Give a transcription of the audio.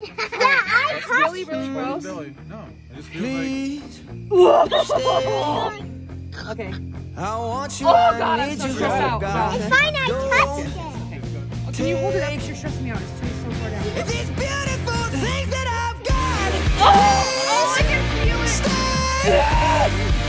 Yeah, I touched really, really gross. Billy. No, I just feel like Okay. I want you, Oh, god, I need I'm so you, stressed out. God. It's fine, I touched it. Oh, can you hold it up? 'Cause You're stressing me out. It's too so far down. It's these beautiful things that I've got. Oh, oh I can feel it.